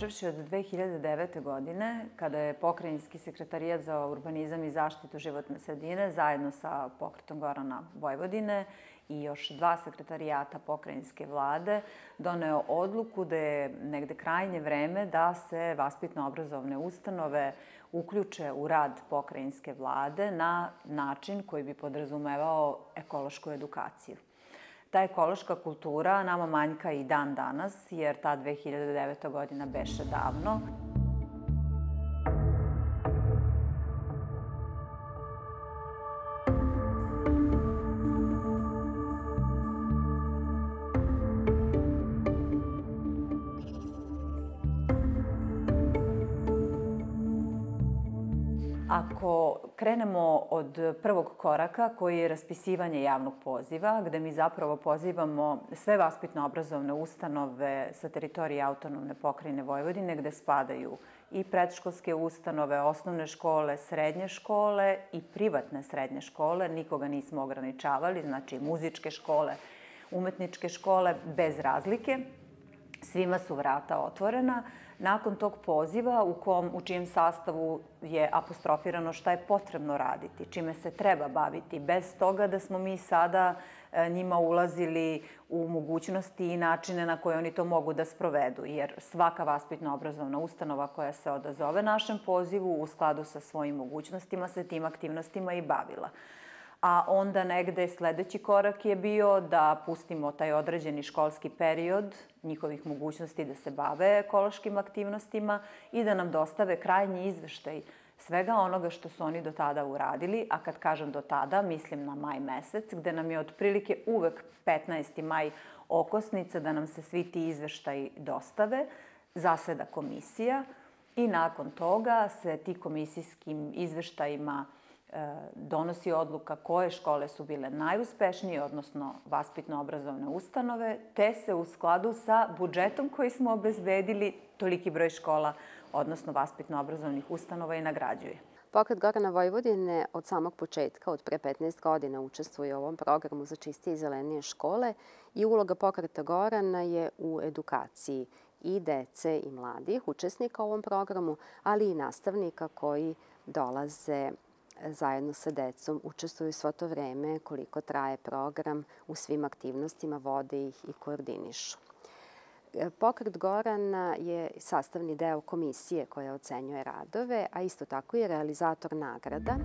počevši od 2009. godine, kada je Pokrajinski sekretarijat za urbanizam i zaštitu životne sredine zajedno sa pokretom Gorana Vojvodine i još dva sekretarijata pokrajinske vlade doneo odluku da je negde krajnje vreme da se vaspitno-obrazovne ustanove uključe u rad pokrajinske vlade na način koji bi podrazumevao ekološku edukaciju. Ta ekološka kultura nama manjka i dan danas, jer ta 2009. godina beše davno. Krenemo od prvog koraka koji je raspisivanje javnog poziva, gde mi zapravo pozivamo sve vaspitno-obrazovne ustanove sa teritorije autonomne pokrajine Vojvodine, gde spadaju i predškolske ustanove, osnovne škole, srednje škole i privatne srednje škole, nikoga nismo ograničavali, znači muzičke škole, umetničke škole, bez razlike, svima su vrata otvorena. Nakon tog poziva u, kom, u čijem sastavu je apostrofirano šta je potrebno raditi, čime se treba baviti, bez toga da smo mi sada e, njima ulazili u mogućnosti i načine na koje oni to mogu da sprovedu, jer svaka vaspitno-obrazovna ustanova koja se odazove našem pozivu u skladu sa svojim mogućnostima se tim aktivnostima i bavila. A onda negde sledeći korak je bio da pustimo taj određeni školski period njihovih mogućnosti da se bave ekološkim aktivnostima i da nam dostave krajnji izveštaj svega onoga što su oni do tada uradili, a kad kažem do tada, mislim na maj mesec, gde nam je otprilike uvek 15. maj okosnica da nam se svi ti izveštaji dostave, zaseda komisija i nakon toga se ti komisijskim izveštajima donosi odluka koje škole su bile najuspešnije, odnosno vaspitno-obrazovne ustanove, te se u skladu sa budžetom koji smo obezbedili toliki broj škola, odnosno vaspitno-obrazovnih ustanova i nagrađuje. Pokret Gorana Vojvodine od samog početka, od pre 15 godina, učestvuje u ovom programu za čistije i zelenije škole i uloga pokreta Gorana je u edukaciji i dece i mladih učesnika u ovom programu, ali i nastavnika koji dolaze zajedno sa decom učestvuju svo to vreme koliko traje program u svim aktivnostima, vode ih i koordinišu. E, pokret Gorana je sastavni deo komisije koja ocenjuje radove, a isto tako je realizator nagrada.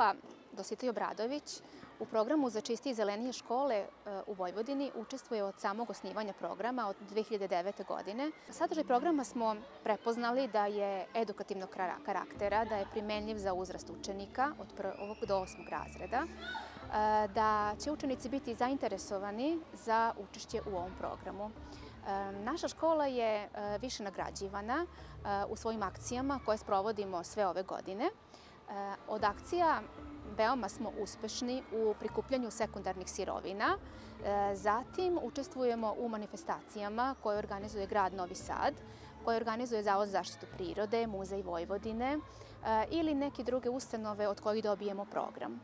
Škola Dositej Obradović u programu za čistije i zelenije škole e, u Vojvodini učestvuje od samog osnivanja programa od 2009. godine. Sadržaj programa smo prepoznali da je edukativnog karaktera, da je primenljiv za uzrast učenika od prvog do osmog razreda, e, da će učenici biti zainteresovani za učešće u ovom programu. E, naša škola je više nagrađivana u svojim akcijama koje sprovodimo sve ove godine. E, od akcija veoma smo uspešni u prikupljanju sekundarnih sirovina. E, zatim učestvujemo u manifestacijama koje organizuje grad Novi Sad, koje organizuje Zavod za zaštitu prirode, Muzej Vojvodine e, ili neke druge ustanove od kojih dobijemo program.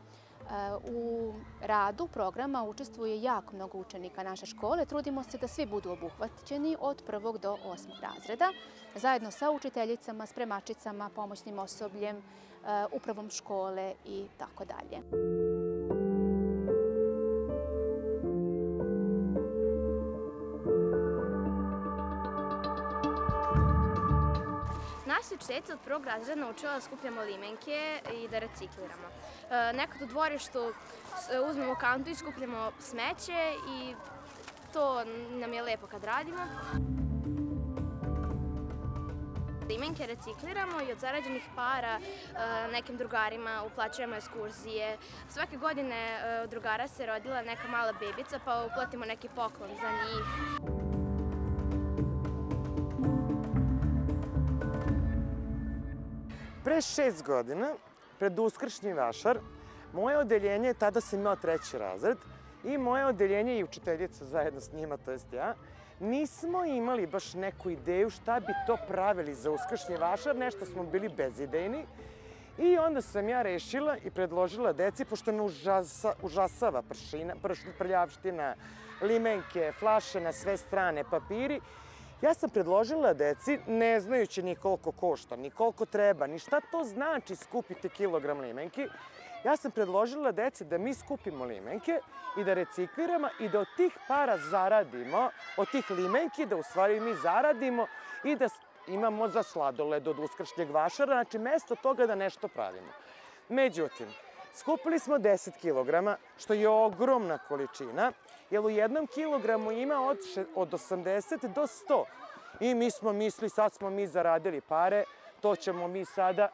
U radu programa učestvuje jako mnogo učenika naše škole. Trudimo se da svi budu obuhvaćeni od prvog do osmog razreda, zajedno sa učiteljicama, spremačicama, pomoćnim osobljem, upravom škole i tako dalje. Nas je od prvog razreda naučila da skupljamo limenke i da recikliramo. E, nekad u dvorištu uzmemo kantu i skupljamo smeće i to nam je lepo kad radimo. Limenke recikliramo i od zarađenih para e, nekim drugarima uplaćujemo ekskurzije. Svake godine e, od drugara se rodila neka mala bebica pa uplatimo neki poklon za njih. Pre šest godina, pred uskršnji vašar, moje odeljenje, tada sam imao treći razred, i moje odeljenje i učiteljica zajedno s njima, to jest ja, nismo imali baš neku ideju šta bi to pravili za uskršnji vašar, nešto smo bili bezidejni. I onda sam ja rešila i predložila deci, pošto me užasa, užasava pršina, prš, prljavština, limenke, flaše na sve strane, papiri, Ja sam predložila deci, ne znajući ni koliko košta, ni koliko treba, ni šta to znači skupiti kilogram limenki, ja sam predložila deci da mi skupimo limenke i da recikliramo i da od tih para zaradimo, od tih limenki da u stvari mi zaradimo i da imamo za sladoled od uskršnjeg vašara, znači mesto toga da nešto pravimo. Međutim, skupili smo 10 kg, što je ogromna količina, jer u jednom kilogramu ima od, od 80 do 100. I mi smo misli, sad smo mi zaradili pare, to ćemo mi sada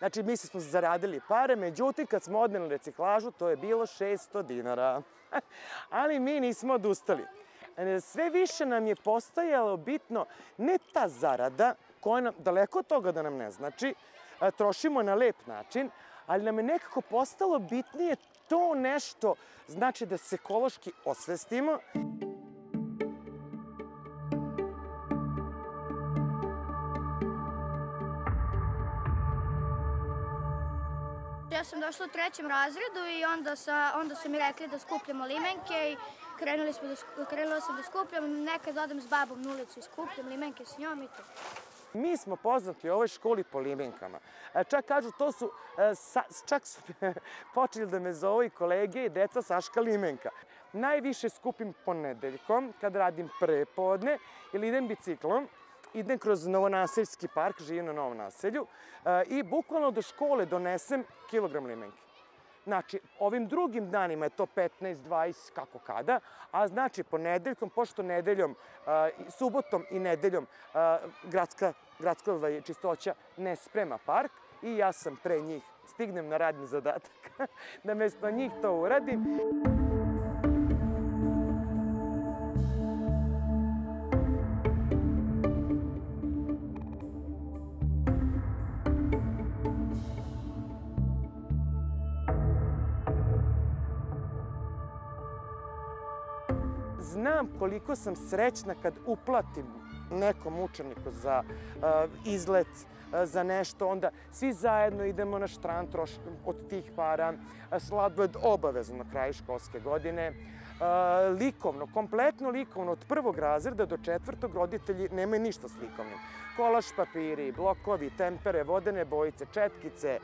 Znači, mi smo zaradili pare, međutim, kad smo odneli reciklažu, to je bilo 600 dinara. Ali mi nismo odustali. E, sve više nam je postajalo bitno ne ta zarada, koja nam, daleko od toga da nam ne znači, e, trošimo na lep način, ali nam je nekako postalo bitnije to nešto, znači da se ekološki osvestimo. Ja sam došla u trećem razredu i onda, sa, onda su mi rekli da skupljamo limenke i krenuli smo da, krenula sam da skupljam. Nekad odem s babom na ulicu i skupljam limenke s njom i to. Mi smo poznati u ovoj školi po limenkama. E, čak kažu, to su, e, čak su počeli da me zove i kolege i deca Saška limenka. Najviše skupim ponedeljkom, kad radim prepodne ili idem biciklom, idem kroz Novonaseljski park, živim na Novom naselju, e, i bukvalno do škole donesem kilogram limenke. Znači, ovim drugim danima je to 15, 20, kako kada, a znači ponedeljkom, pošto nedeljom, subotom i nedeljom gradska, gradska ovaj, čistoća ne sprema park i ja sam pre njih, stignem na radni zadatak da mesto njih to uradim. Znam koliko sam srećna kad uplatim nekom učeniku za izlet, za nešto, onda svi zajedno idemo na štran troš od tih para, sladoled obavezno na kraju školske godine, likovno, kompletno likovno, od prvog razreda do četvrtog roditelji nemaju ništa s likovnim. Kolaš papiri, blokovi, tempere, vodene bojice, četkice,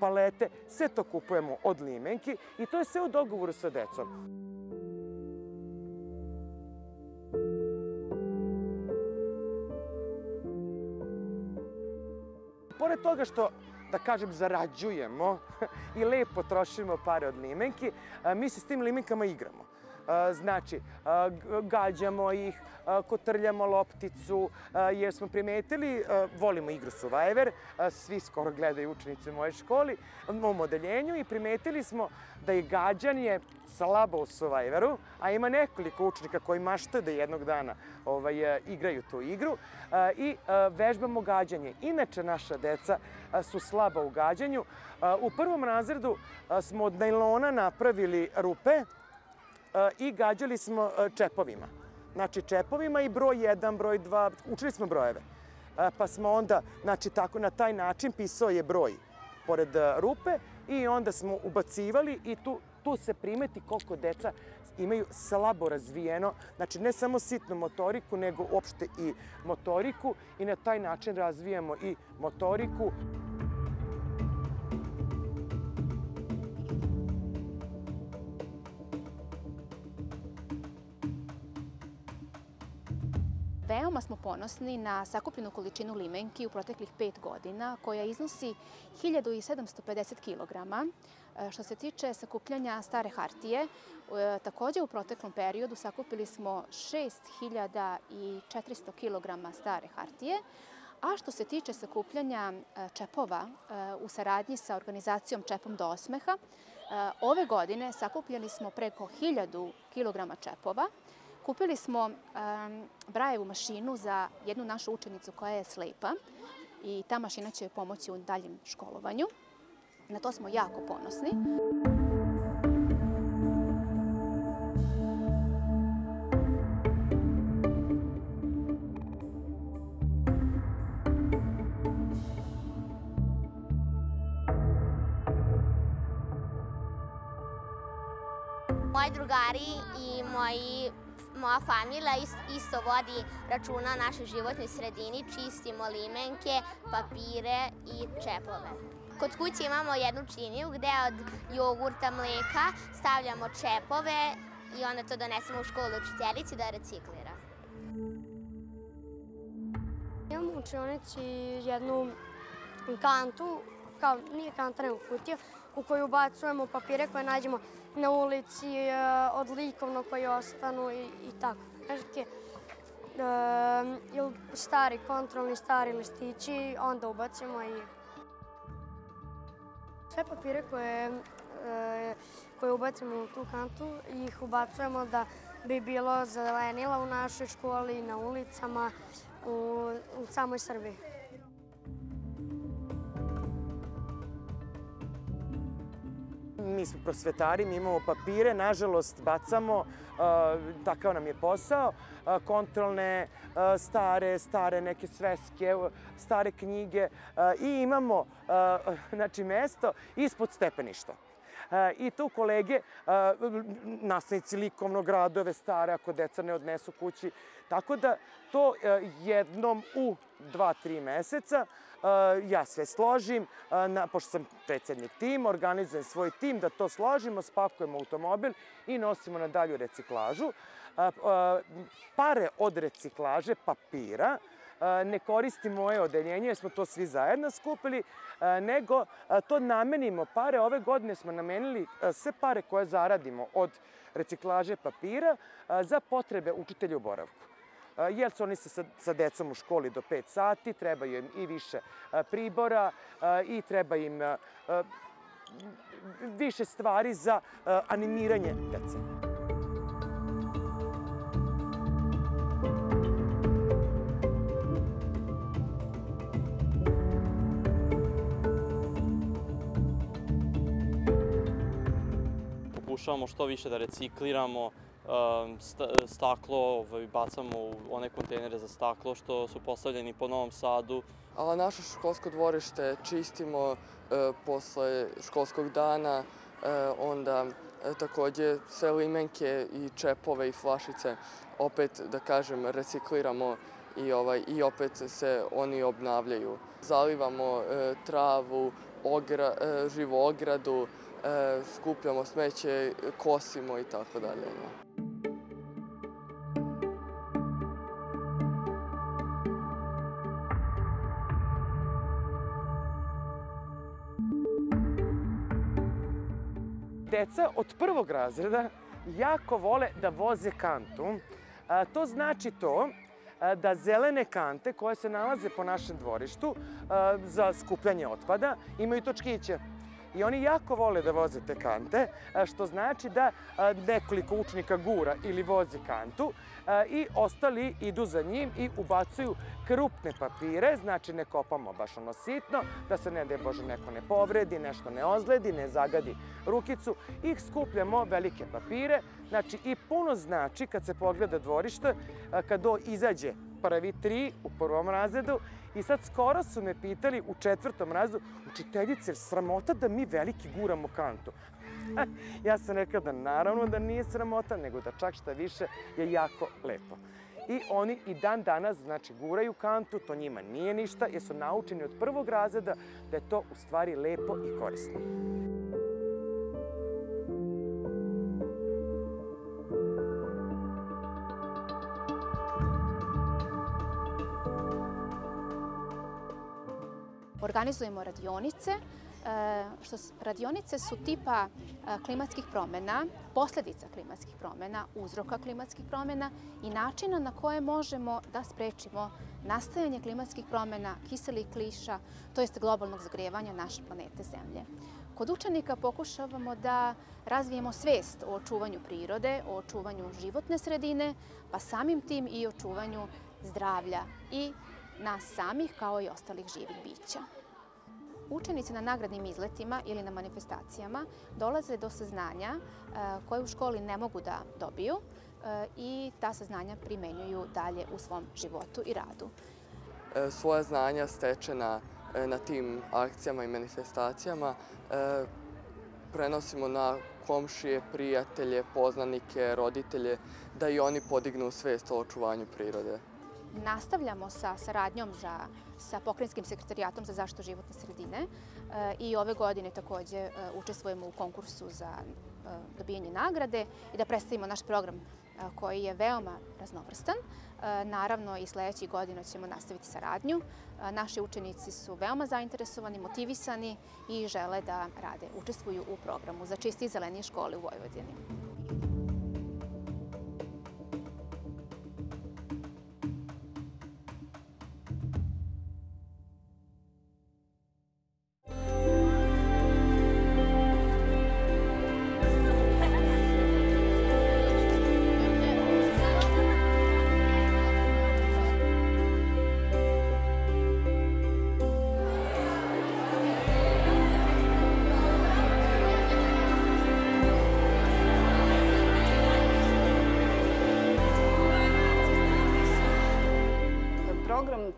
palete, sve to kupujemo od limenki i to je sve u dogovoru sa decom. Pored toga što da kažem, zarađujemo i lepo trošimo pare od limenki, mi se s tim limenkama igramo. Znači, gađamo ih, kotrljamo lopticu, jer smo primetili, volimo igru Survivor, svi skoro gledaju učenici u mojoj školi, u mom odeljenju i primetili smo da je gađanje slabo u Survivoru, a ima nekoliko učenika koji maštaju da jednog dana ovaj, igraju tu igru i vežbamo gađanje. Inače, naša deca su slaba u gađanju. U prvom razredu smo od najlona napravili rupe, i gađali smo čepovima. Znači čepovima i broj 1, broj 2, učili smo brojeve. Pa smo onda, znači tako na taj način pisao je broj pored rupe i onda smo ubacivali i tu, tu se primeti koliko deca imaju slabo razvijeno, znači ne samo sitnu motoriku, nego uopšte i motoriku i na taj način razvijamo i motoriku. Veoma smo ponosni na sakupljenu količinu limenki u proteklih pet godina, koja iznosi 1750 kg. Što se tiče sakupljanja stare hartije, e, takođe u proteklom periodu sakupili smo 6400 kg stare hartije, A što se tiče sakupljanja e, čepova e, u saradnji sa organizacijom Čepom do osmeha, ove godine sakupljeni smo preko 1000 kg čepova, Kupili smo Brajevu mašinu za jednu našu učenicu koja je slepa i ta mašina će joj pomoći u daljem školovanju. Na to smo jako ponosni. Moji drugari i moji moja familija isto vodi računa o našoj životnoj sredini, čistimo limenke, papire i čepove. Kod kuće imamo jednu činiju gde od jogurta, mleka stavljamo čepove i onda to donesemo u školu učiteljici da reciklira. Imamo učionici jednu kantu, kao nije kanta nego kutija, u koju ubacujemo papire koje nađemo na ulici e, od likovnog koji ostanu i, i tako. Neke, e, ili stari kontrolni, stari listići, onda ubacimo i sve papire koje, e, koje ubacimo u tu kantu ih ubacujemo da bi bilo zelenila u našoj školi, na ulicama, u, u samoj Srbiji. Mi smo prosvetari, mi imamo papire, nažalost bacamo, takav nam je posao, kontrolne, stare, stare neke sveske, stare knjige i imamo znači, mesto ispod stepeništa. I tu kolege, nastavnici likovnog radove stare, ako deca ne odnesu kući. Tako da to jednom u dva, tri meseca ja sve složim, pošto sam predsednik tima, organizujem svoj tim da to složimo, spakujemo automobil i nosimo na dalju reciklažu. Pare od reciklaže papira ne koristim moje odeljenje jer smo to svi zajedno skupili, nego to namenimo pare. Ove godine smo namenili sve pare koje zaradimo od reciklaže papira za potrebe učitelja u boravku jer su oni sa, sa decom u školi do 5 sati, treba im i više pribora i treba im više stvari za animiranje dece. Pokušavamo što više da recikliramo, staklo ovaj, bacamo u one kontejnere za staklo što su postavljeni po Novom Sadu. A naše školsko dvorište čistimo e, posle školskog dana, e, onda e, takođe sve limenke i čepove i flašice opet, da kažem, recikliramo i, ovaj, i opet se oni obnavljaju. Zalivamo travu, živu ogradu, skupljamo smeće, kosimo i tako dalje. Deca od prvog razreda jako vole da voze kantu. To znači to da zelene kante koje se nalaze po našem dvorištu za skupljanje otpada imaju točkiće. I oni jako vole da voze te kante, što znači da nekoliko učenika gura ili vozi kantu i ostali idu za njim i ubacuju krupne papire, znači ne kopamo baš ono sitno, da se ne de Bože neko ne povredi, nešto ne ozledi, ne zagadi rukicu. Ih skupljamo velike papire, znači i puno znači kad se pogleda dvorište, kad do izađe prvi tri u prvom razredu i sad skoro su me pitali u četvrtom razredu, učiteljice, sramota da mi veliki guramo kantu. ja sam rekao da naravno da nije sramota, nego da čak šta više je jako lepo. I oni i dan danas, znači, guraju kantu, to njima nije ništa, jer su naučeni od prvog razreda da je to u stvari lepo i korisno. Organizujemo radionice, što radionice su tipa klimatskih promena, posledica klimatskih promena, uzroka klimatskih promena i načina na koje možemo da sprečimo nastajanje klimatskih promena, kiselih kliša, to jest globalnog zagrevanja naše planete Zemlje. Kod učenika pokušavamo da razvijemo svest o očuvanju prirode, o očuvanju životne sredine, pa samim tim i očuvanju zdravlja i nas samih kao i ostalih živih bića. Učenici na nagradnim izletima ili na manifestacijama dolaze do saznanja e, koje u školi ne mogu da dobiju e, i ta saznanja primenjuju dalje u svom životu i radu. E, svoja znanja stečena na tim akcijama i manifestacijama prenosimo na komšije, prijatelje, poznanike, roditelje, da i oni podignu svest o očuvanju prirode. Nastavljamo sa saradnjom za, sa Pokrajinskim sekretarijatom za zaštitu životne sredine e, i ove godine takođe e, učestvujemo u konkursu za e, dobijanje nagrade i da predstavimo naš program koji je veoma raznovrstan. Naravno i sledećih godina ćemo nastaviti saradnju. Naši učenici su veoma zainteresovani, motivisani i žele da rade, učestvuju u programu za čisti i zelenije škole u Vojvodini.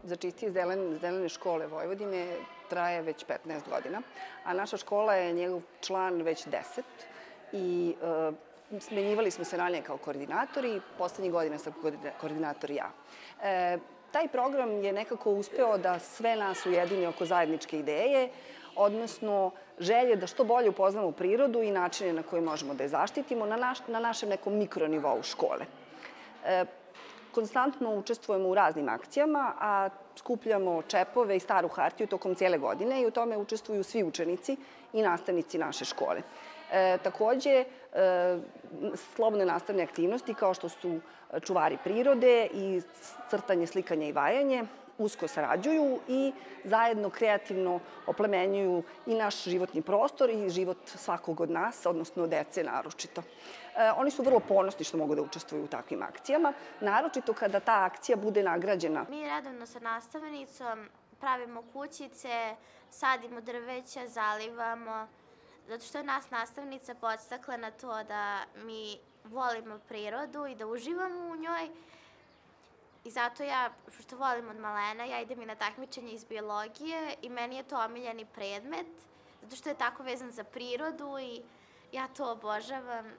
Za čistije zelene, škole Vojvodine traje već 15 godina, a naša škola je njegov član već 10 i e, smenjivali smo se ranije kao koordinatori, poslednjih godina sam koordinator ja. E, taj program je nekako uspeo da sve nas ujedini oko zajedničke ideje, odnosno želje da što bolje upoznamo prirodu i načine na koje možemo da je zaštitimo na našem nekom mikronivou škole. E, Konstantno učestvujemo u raznim akcijama, a skupljamo čepove i staru hartiju tokom cijele godine i u tome učestvuju svi učenici i nastavnici naše škole. E, takođe, e, slobodne nastavne aktivnosti kao što su čuvari prirode i crtanje, slikanje i vajanje, usko sarađuju i zajedno kreativno oplemenjuju i naš životni prostor i život svakog od nas, odnosno dece naročito. E, oni su vrlo ponosni što mogu da učestvuju u takvim akcijama, naročito kada ta akcija bude nagrađena. Mi redovno sa nastavnicom pravimo kućice, sadimo drveća, zalivamo, zato što je nas nastavnica podstakla na to da mi volimo prirodu i da uživamo u njoj I zato ja, što volim od malena, ja idem i na takmičenje iz biologije i meni je to omiljeni predmet, zato što je tako vezan za prirodu i ja to obožavam.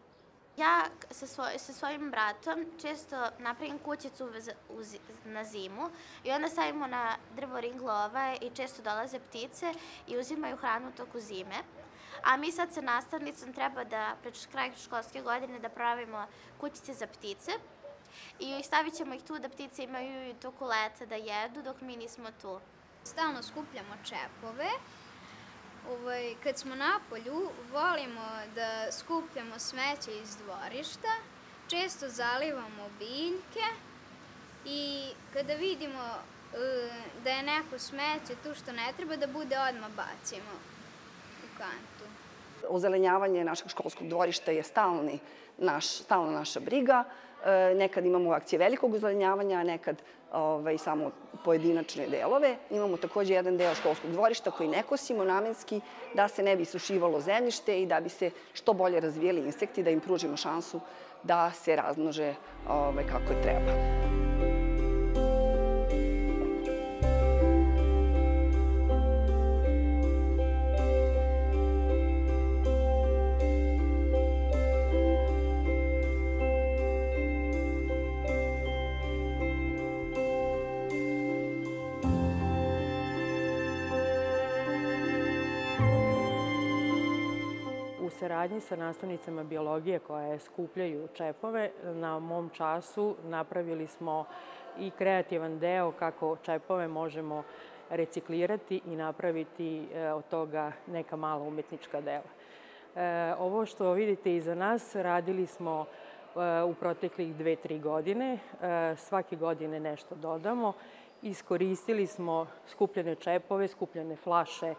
Ja sa, svoj, sa svojim bratom često napravim kućicu uz, uz, na zimu i onda stavimo na drvo ringlova i često dolaze ptice i uzimaju hranu toku zime. A mi sad sa nastavnicom treba da, pred kraj školske godine, da pravimo kućice za ptice i stavit ćemo ih tu da ptice imaju i toku leta da jedu dok mi nismo tu. Stalno skupljamo čepove. Ovaj, kad smo na polju, volimo da skupljamo smeće iz dvorišta, često zalivamo biljke i kada vidimo e, da je neko smeće tu što ne treba da bude, odmah bacimo u kantu. Ozelenjavanje našeg školskog dvorišta je stalni naš, stalna naša briga. E, nekad imamo akcije velikog uzelenjavanja, a nekad ovaj, samo pojedinačne delove. Imamo takođe jedan deo školskog dvorišta koji ne kosimo namenski da se ne bi sušivalo zemljište i da bi se što bolje razvijeli insekti, da im pružimo šansu da se razmnože ovaj, kako treba. Saradnji sa nastavnicama biologije koje skupljaju čepove, na mom času napravili smo i kreativan deo kako čepove možemo reciklirati i napraviti e, od toga neka mala umetnička dela. E, ovo što vidite iza nas radili smo e, u proteklih dve, tri godine. Svake godine nešto dodamo. Iskoristili smo skupljene čepove, skupljene flaše,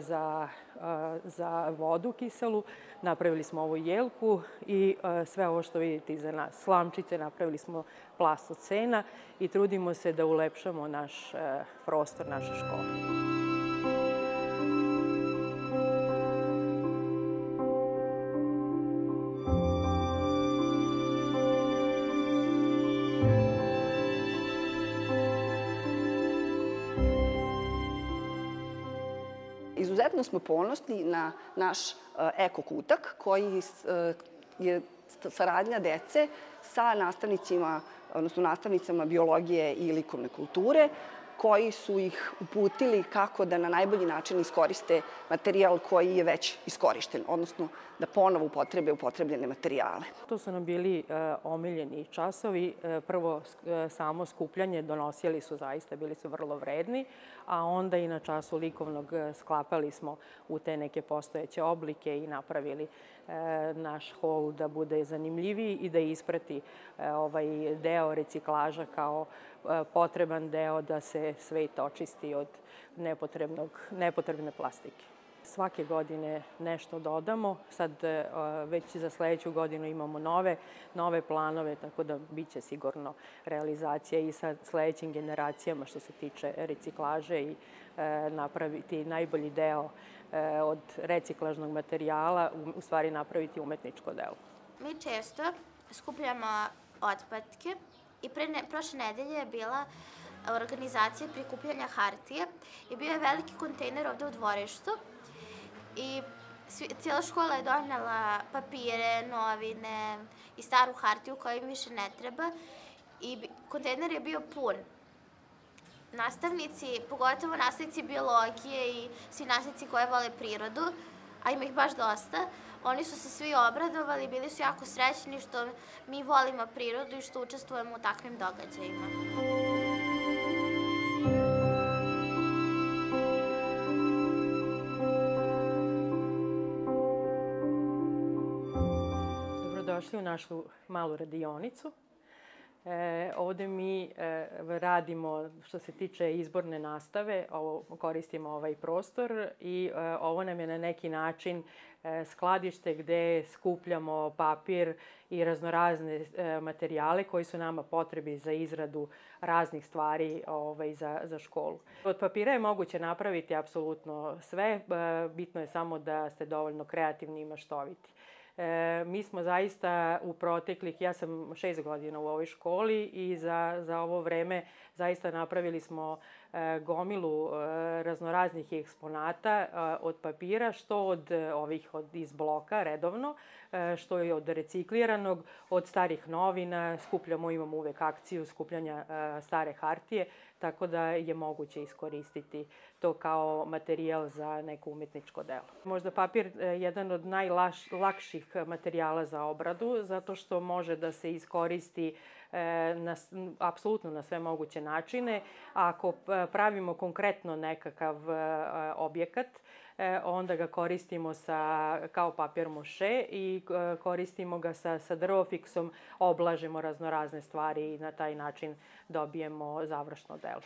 za, e, za vodu kiselu. Napravili smo ovu jelku i e, sve ovo što vidite iza nas. Slamčice, napravili smo plast od sena i trudimo se da ulepšamo naš e, prostor naše škole. Izuzetno smo ponosni na naš eko kutak koji je saradnja dece sa nastavnicima, odnosno nastavnicama biologije i likovne kulture, koji su ih uputili kako da na najbolji način iskoriste materijal koji je već iskorišten, odnosno da ponovo upotrebe upotrebljene materijale. To su nam bili e, omiljeni časovi. E, prvo e, samo skupljanje donosili su zaista, bili su vrlo vredni, a onda i na času likovnog sklapali smo u te neke postojeće oblike i napravili naš hol da bude zanimljiviji i da isprati ovaj deo reciklaža kao potreban deo da se svet očisti od nepotrebne plastike. Svake godine nešto dodamo. Sad e, već za sledeću godinu imamo nove, nove planove, tako da biće sigurno realizacija i sa sledećim generacijama što se tiče reciklaže i e, napraviti najbolji deo e, od reciklažnog materijala, u stvari napraviti umetničko delo. Mi često skupljamo otpadke i pre ne, prošle nedelje je bila organizacija prikupljanja hartije i bio je veliki kontejner ovde u dvorištu i svi, cijela škola je donela papire, novine i staru hartiju koja im više ne treba i kontejner je bio pun. Nastavnici, pogotovo nastavnici biologije i svi nastavnici koje vole prirodu, a ima ih baš dosta, oni su se svi obradovali, bili su jako srećni što mi volimo prirodu i što učestvujemo u takvim događajima. Dobrodošli u našu malu radionicu. E, ovde mi e, radimo što se tiče izborne nastave, ovo, koristimo ovaj prostor i e, ovo nam je na neki način e, skladište gde skupljamo papir i raznorazne e, materijale koji su nama potrebi za izradu raznih stvari ovaj, za, za školu. Od papira je moguće napraviti apsolutno sve, e, bitno je samo da ste dovoljno kreativni i maštoviti. E, mi smo zaista u proteklih, ja sam šest godina u ovoj školi i za, za ovo vreme zaista napravili smo e, gomilu e, raznoraznih eksponata e, od papira, što od e, ovih od, iz bloka redovno, e, što je od recikliranog, od starih novina, skupljamo, imamo uvek akciju skupljanja e, stare hartije, tako da je moguće iskoristiti to kao materijal za neko umetničko delo. Možda papir je jedan od najlakših materijala za obradu, zato što može da se iskoristi e, na, apsolutno na sve moguće načine. Ako e, pravimo konkretno nekakav e, objekat, onda ga koristimo sa, kao papir moše i koristimo ga sa, sa drvofiksom, oblažemo raznorazne stvari i na taj način dobijemo završno delo.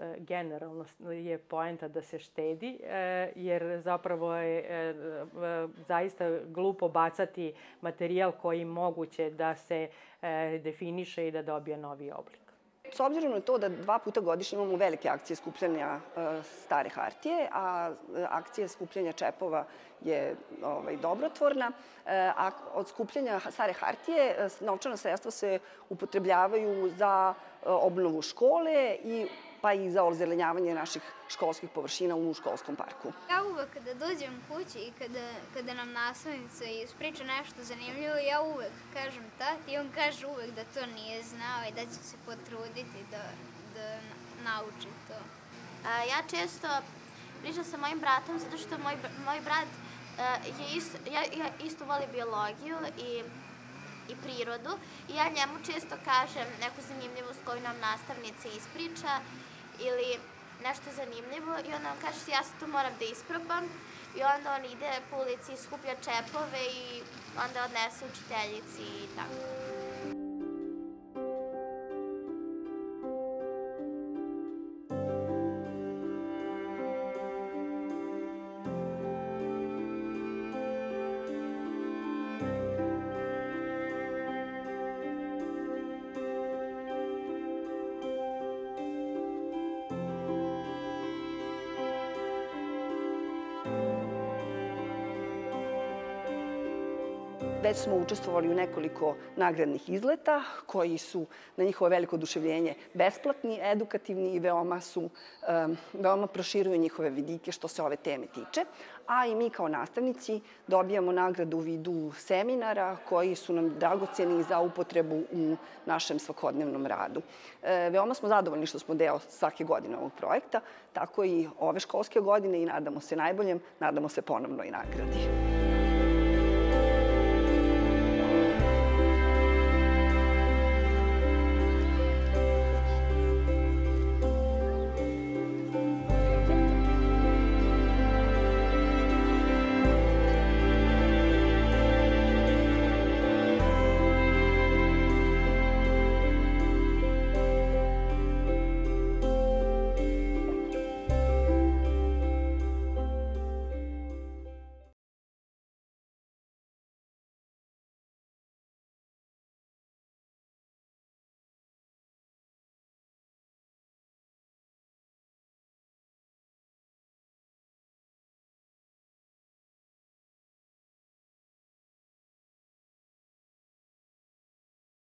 E, generalno je poenta da se štedi, e, jer zapravo je e, zaista glupo bacati materijal koji moguće da se definiše i da dobije novi oblik. S obzirom na to da dva puta godišnje imamo velike akcije skupljanja stare hartije, a akcija skupljanja čepova je ovaj, dobrotvorna, a od skupljanja stare hartije novčana sredstva se upotrebljavaju za obnovu škole i pa i za ozelenjavanje naših školskih površina u školskom parku. Ja uvek kada dođem kući i kada, kada nam nastavnica ispriča nešto zanimljivo, ja uvek kažem tati i on kaže uvek da to nije znao i da će se potruditi da, da nauči to. A, ja često pričam sa mojim bratom zato što moj, moj brat uh, je isto, ja, ja isto voli biologiju i i prirodu i ja njemu često kažem neku zanimljivost koju nam nastavnica ispriča ili nešto zanimljivo i onda on kaže ja se tu moram da isprobam i onda on ide po ulici, skuplja čepove i onda odnese učiteljici i tako. Već smo učestvovali u nekoliko nagradnih izleta koji su na njihovo veliko oduševljenje besplatni, edukativni i veoma su veoma proširuju njihove vidike što se ove teme tiče. A i mi kao nastavnici dobijamo nagradu u vidu seminara koji su nam dragoceni za upotrebu u našem svakodnevnom radu. E, veoma smo zadovoljni što smo deo svake godine ovog projekta, tako i ove školske godine i nadamo se najboljem, nadamo se ponovno i nagradi.